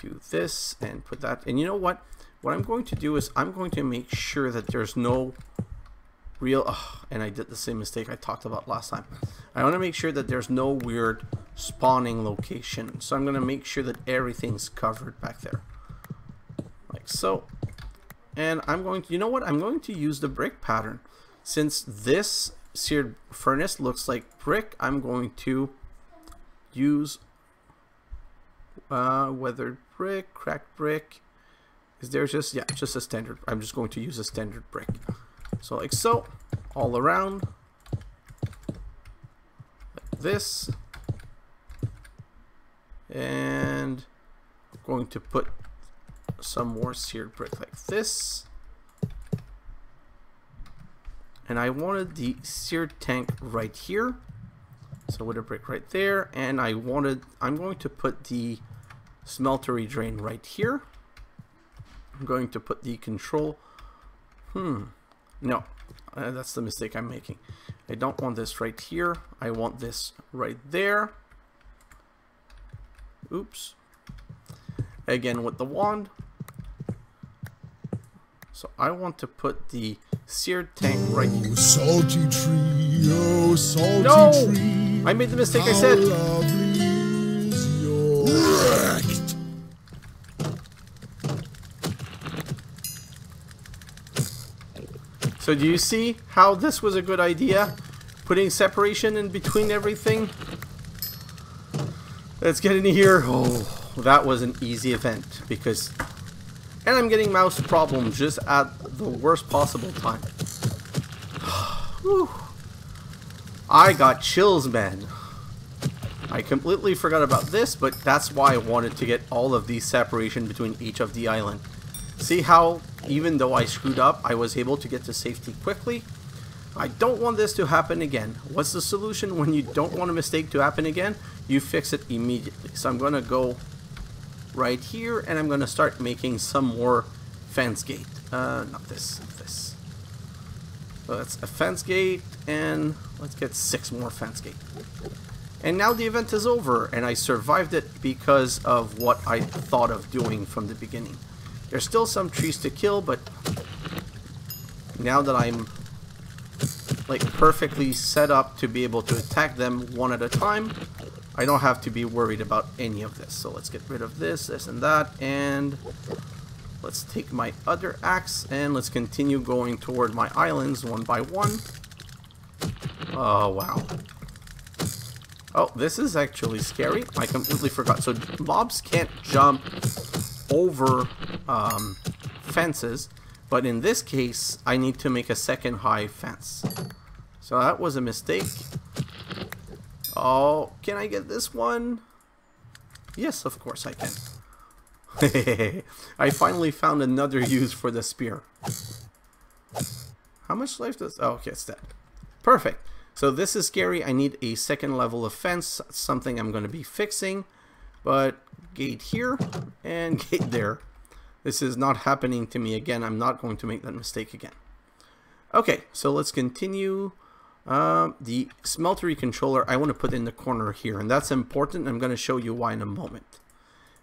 do this and put that. And you know what? What I'm going to do is I'm going to make sure that there's no real, oh, and I did the same mistake I talked about last time. I want to make sure that there's no weird spawning location. So I'm going to make sure that everything's covered back there. Like so. And I'm going to, you know what? I'm going to use the brick pattern. Since this seared furnace looks like brick, I'm going to use uh, weathered brick, cracked brick. Is there just, yeah, just a standard. I'm just going to use a standard brick. So like so, all around, like this. And I'm going to put some more seared brick like this. And I wanted the seared tank right here. So with a brick right there. And I wanted, I'm going to put the smeltery drain right here. I'm going to put the control. Hmm. No, uh, that's the mistake I'm making. I don't want this right here. I want this right there. Oops. Again with the wand. So I want to put the seared tank right here. Oh, salty tree, oh, salty No! tree. I made the mistake I said. How lovely is your wrecked. So do you see how this was a good idea? Putting separation in between everything? Let's get in here. Oh, that was an easy event because... And I'm getting mouse problems just at the worst possible time. Whew. I got chills, man. I completely forgot about this, but that's why I wanted to get all of these separation between each of the island. See how, even though I screwed up, I was able to get to safety quickly? I don't want this to happen again. What's the solution when you don't want a mistake to happen again? You fix it immediately. So I'm to go right here, and I'm to start making some more fence gate. Uh, not this, this. So that's a fence gate, and let's get six more gate. And now the event is over, and I survived it because of what I thought of doing from the beginning. There's still some trees to kill, but now that I'm like perfectly set up to be able to attack them one at a time, I don't have to be worried about any of this. So let's get rid of this, this and that, and let's take my other axe and let's continue going toward my islands one by one. Oh, wow. Oh, this is actually scary. I completely forgot. So mobs can't jump over um, fences, but in this case, I need to make a second high fence. So that was a mistake. Oh, can I get this one? Yes, of course I can. I finally found another use for the spear. How much life does... Oh, okay, it's dead. Perfect. So this is scary. I need a second level of fence. Something I'm going to be fixing. But gate here and gate there. This is not happening to me again. I'm not going to make that mistake again. Okay, so let's continue. Um, the smeltery controller I want to put in the corner here, and that's important. I'm going to show you why in a moment.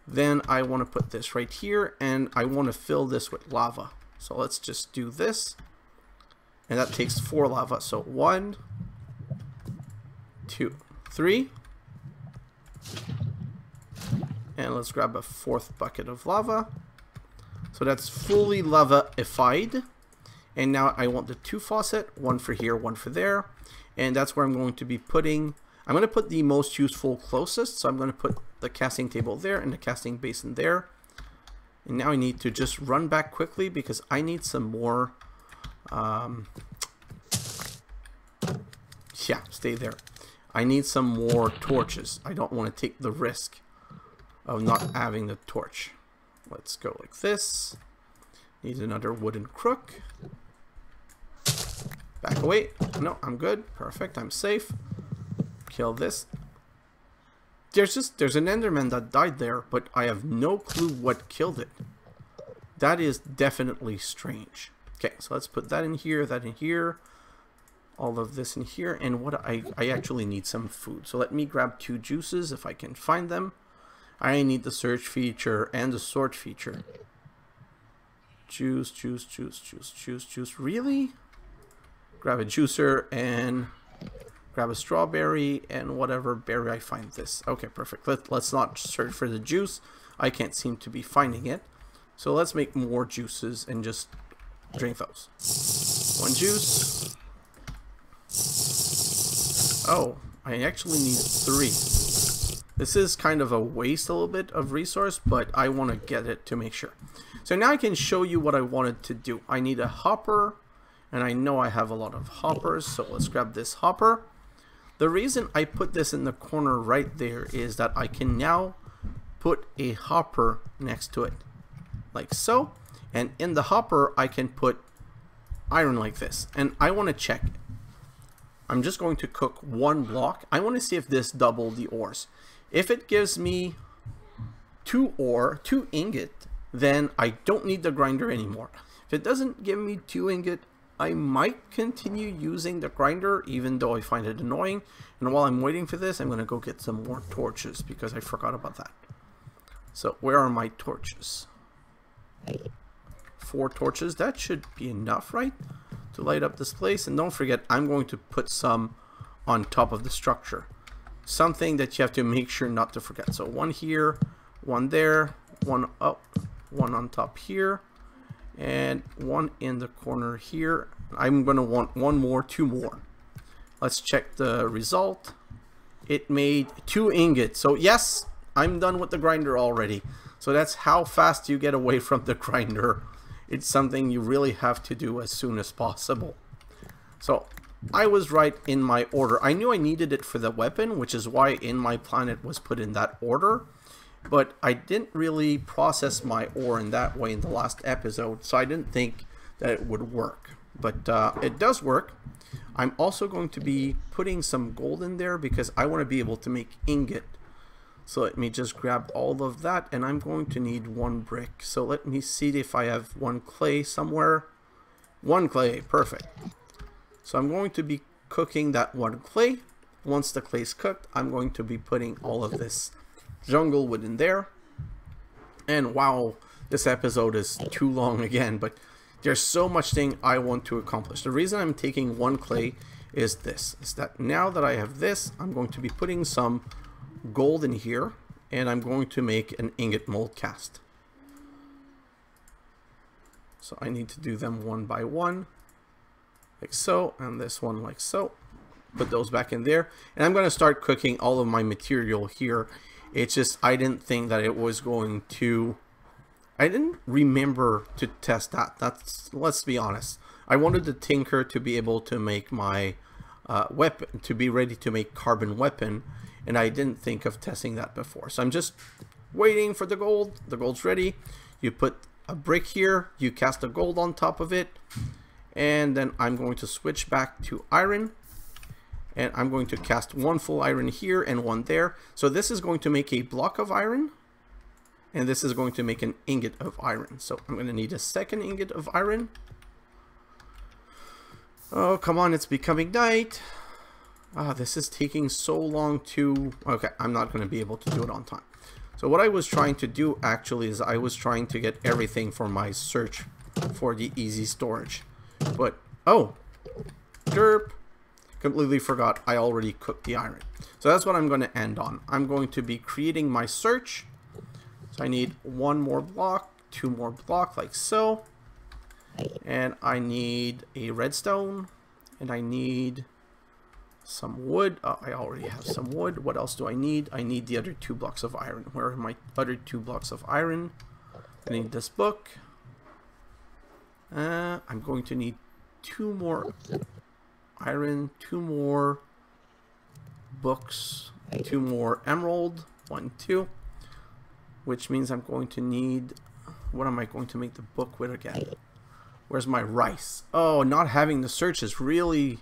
Then I want to put this right here, and I want to fill this with lava. So let's just do this. And that takes four lava. So one, two, three. And let's grab a fourth bucket of lava. So that's fully lava-ified. And now I want the two faucet, one for here, one for there. And that's where I'm going to be putting, I'm going to put the most useful closest. So I'm going to put the casting table there and the casting basin there. And now I need to just run back quickly because I need some more, um, yeah, stay there. I need some more torches. I don't want to take the risk of not having the torch. Let's go like this. Need another wooden crook. Back away. No, I'm good. Perfect. I'm safe. Kill this. There's just, there's an Enderman that died there, but I have no clue what killed it. That is definitely strange. Okay, so let's put that in here, that in here, all of this in here, and what I, I actually need some food. So let me grab two juices if I can find them. I need the search feature and the sort feature. Juice, juice, juice, juice, juice, juice. Really? Grab a juicer and grab a strawberry and whatever berry I find this. Okay, perfect. Let, let's not search for the juice. I can't seem to be finding it. So let's make more juices and just drink those. One juice. Oh, I actually need three. This is kind of a waste a little bit of resource, but I want to get it to make sure. So now I can show you what I wanted to do. I need a hopper, and I know I have a lot of hoppers, so let's grab this hopper. The reason I put this in the corner right there is that I can now put a hopper next to it, like so. And in the hopper, I can put iron like this. And I want to check. I'm just going to cook one block. I want to see if this double the ores. If it gives me two ore, two ingot, then I don't need the grinder anymore. If it doesn't give me two ingot, I might continue using the grinder even though I find it annoying. And while I'm waiting for this, I'm going to go get some more torches because I forgot about that. So where are my torches? Four torches. That should be enough, right? To light up this place. And don't forget, I'm going to put some on top of the structure something that you have to make sure not to forget. So one here, one there, one up, one on top here, and one in the corner here. I'm going to want one more, two more. Let's check the result. It made two ingots. So yes, I'm done with the grinder already. So that's how fast you get away from the grinder. It's something you really have to do as soon as possible. So I was right in my order. I knew I needed it for the weapon, which is why in my planet was put in that order. But I didn't really process my ore in that way in the last episode, so I didn't think that it would work. But uh, it does work. I'm also going to be putting some gold in there because I want to be able to make ingot. So let me just grab all of that and I'm going to need one brick. So let me see if I have one clay somewhere. One clay, perfect. So I'm going to be cooking that one clay. Once the clay is cooked, I'm going to be putting all of this jungle wood in there. And wow, this episode is too long again, but there's so much thing I want to accomplish. The reason I'm taking one clay is this, is that now that I have this, I'm going to be putting some gold in here, and I'm going to make an ingot mold cast. So I need to do them one by one like so, and this one like so. Put those back in there. And I'm going to start cooking all of my material here. It's just, I didn't think that it was going to... I didn't remember to test that. That's, let's be honest. I wanted the Tinker to be able to make my uh, weapon, to be ready to make carbon weapon, and I didn't think of testing that before. So I'm just waiting for the gold. The gold's ready. You put a brick here, you cast a gold on top of it, and then I'm going to switch back to iron. And I'm going to cast one full iron here and one there. So this is going to make a block of iron. And this is going to make an ingot of iron. So I'm going to need a second ingot of iron. Oh come on. It's becoming night ah this is taking so long to okay I'm not going to be able to do it on time so what I was trying to do actually is I was trying to get everything for my search for the EZ Storage but, oh, derp. completely forgot I already cooked the iron. So that's what I'm going to end on. I'm going to be creating my search. So I need one more block, two more block like so. And I need a redstone. And I need some wood. Uh, I already have some wood. What else do I need? I need the other two blocks of iron. Where are my other two blocks of iron? I need this book. Uh, I'm going to need two more iron, two more books, two more emerald, one, two, which means I'm going to need, what am I going to make the book with again? Where's my rice? Oh, not having the search is really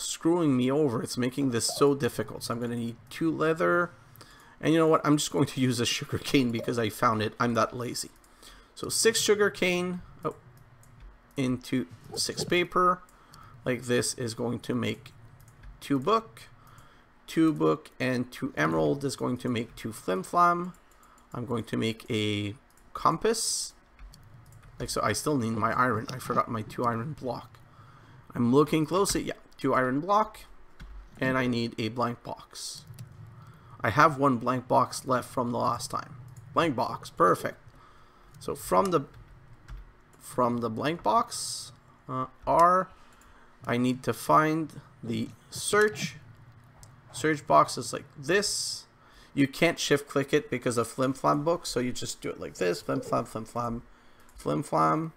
screwing me over. It's making this so difficult. So I'm going to need two leather. And you know what? I'm just going to use a sugar cane because I found it. I'm that lazy. So six sugar cane oh, into six paper. Like this is going to make two book. Two book and two emerald is going to make two flim flam. I'm going to make a compass. Like so I still need my iron. I forgot my two iron block. I'm looking closely. Yeah, two iron block. And I need a blank box. I have one blank box left from the last time. Blank box, perfect. So from the from the blank box, uh, R, I need to find the search. Search box is like this. You can't shift click it because of flim flam book, so you just do it like this, flim flam, flim flam, flim flam,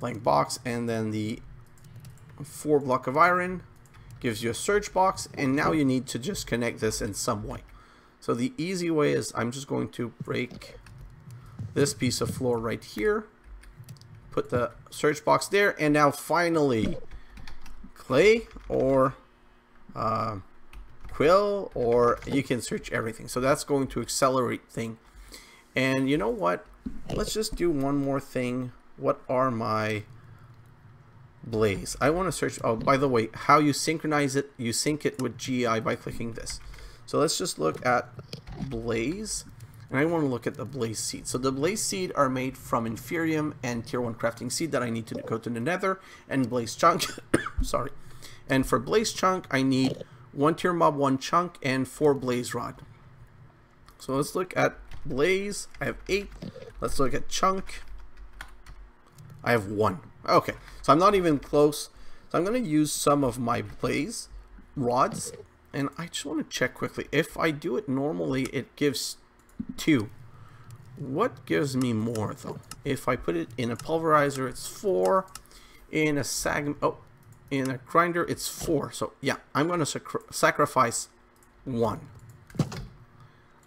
blank box, and then the four block of iron gives you a search box, and now you need to just connect this in some way. So the easy way is I'm just going to break this piece of floor right here, put the search box there, and now finally clay or uh, quill or you can search everything. So that's going to accelerate thing. And you know what? Let's just do one more thing. What are my blaze? I want to search. Oh, by the way, how you synchronize it, you sync it with GI by clicking this. So let's just look at blaze. And I want to look at the blaze seed. So the blaze seed are made from inferium and tier 1 crafting seed that I need to go to the nether and blaze chunk. sorry. And for blaze chunk, I need one tier mob, one chunk, and four blaze rod. So let's look at blaze. I have eight. Let's look at chunk. I have one. Okay, so I'm not even close. So I'm going to use some of my blaze rods. And I just want to check quickly. If I do it normally, it gives two. What gives me more though? If I put it in a pulverizer, it's four. In a sag, oh, in a grinder, it's four. So yeah, I'm going to sac sacrifice one.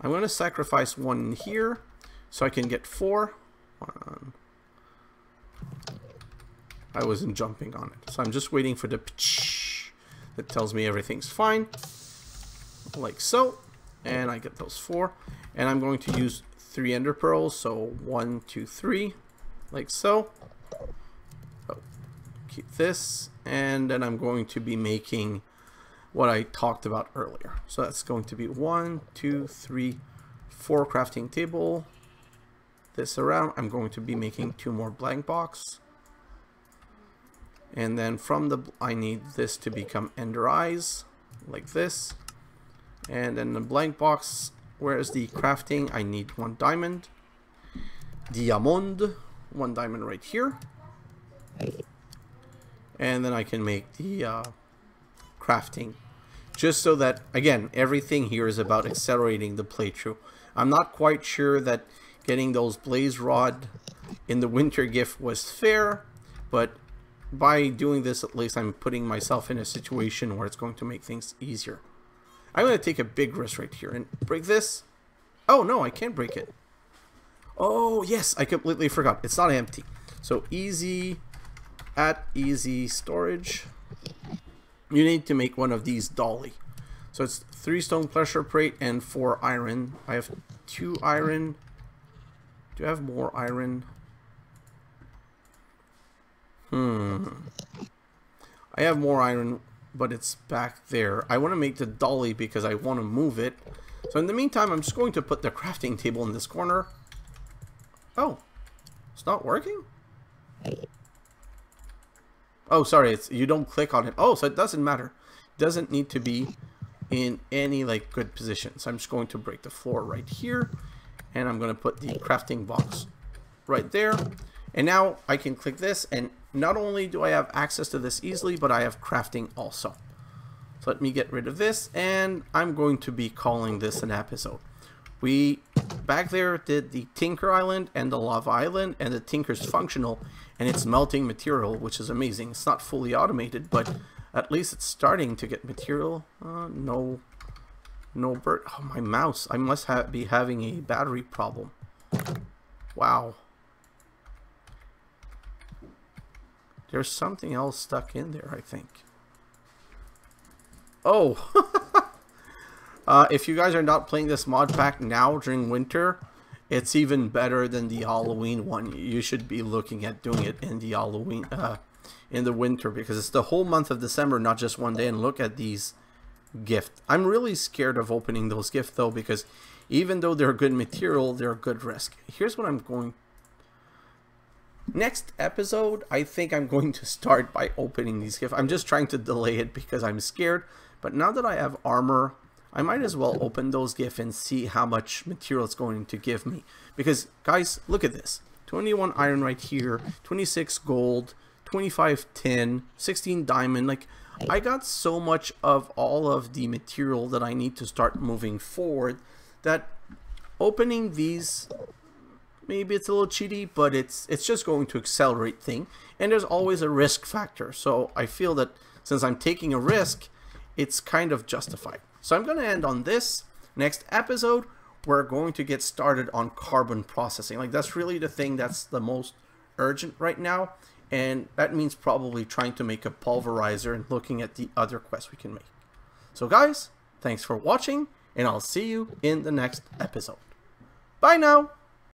I'm going to sacrifice one here so I can get four. One. I wasn't jumping on it. So I'm just waiting for the that tells me everything's fine. Like so. And I get those four. And I'm going to use three ender pearls. So one, two, three. Like so. Oh, keep this. And then I'm going to be making what I talked about earlier. So that's going to be one, two, three, four crafting table. This around. I'm going to be making two more blank box. And then from the, I need this to become ender eyes, like this. And then the blank box, where's the crafting? I need one diamond. Diamond, one diamond right here. And then I can make the uh, crafting. Just so that, again, everything here is about accelerating the playthrough. I'm not quite sure that getting those blaze rod in the winter gift was fair, but by doing this, at least I'm putting myself in a situation where it's going to make things easier. I'm going to take a big risk right here and break this. Oh, no, I can't break it. Oh, yes, I completely forgot. It's not empty. So easy at EZ Storage. You need to make one of these dolly. So it's three stone pressure plate and four iron. I have two iron. Do I have more iron? Hmm. I have more iron, but it's back there. I want to make the dolly because I want to move it. So in the meantime, I'm just going to put the crafting table in this corner. Oh, it's not working? Oh, sorry, it's you don't click on it. Oh, so it doesn't matter. It doesn't need to be in any like good position. So I'm just going to break the floor right here and I'm going to put the crafting box right there. And now I can click this and not only do I have access to this easily, but I have crafting also. So let me get rid of this and I'm going to be calling this an episode. We back there did the Tinker Island and the Lava Island and the Tinker's functional and it's melting material which is amazing. It's not fully automated but at least it's starting to get material. Uh, no no bird. Oh my mouse. I must ha be having a battery problem. Wow. There's something else stuck in there I think. Oh! uh, if you guys are not playing this mod pack now during winter, it's even better than the Halloween one. You should be looking at doing it in the Halloween, uh, in the winter because it's the whole month of December, not just one day. And look at these gift. I'm really scared of opening those gifts though because even though they're good material, they're good risk. Here's what I'm going next episode, I think I'm going to start by opening these gifts. I'm just trying to delay it because I'm scared. But now that I have armor, I might as well open those gifts and see how much material it's going to give me. Because, guys, look at this. 21 iron right here, 26 gold, 25 tin, 16 diamond. Like, I got so much of all of the material that I need to start moving forward that opening these maybe it's a little cheaty but it's it's just going to accelerate thing and there's always a risk factor so I feel that since I'm taking a risk it's kind of justified. So I'm going to end on this. Next episode, we're going to get started on carbon processing. Like that's really the thing that's the most urgent right now. And that means probably trying to make a pulverizer and looking at the other quests we can make. So guys, thanks for watching and I'll see you in the next episode. Bye now!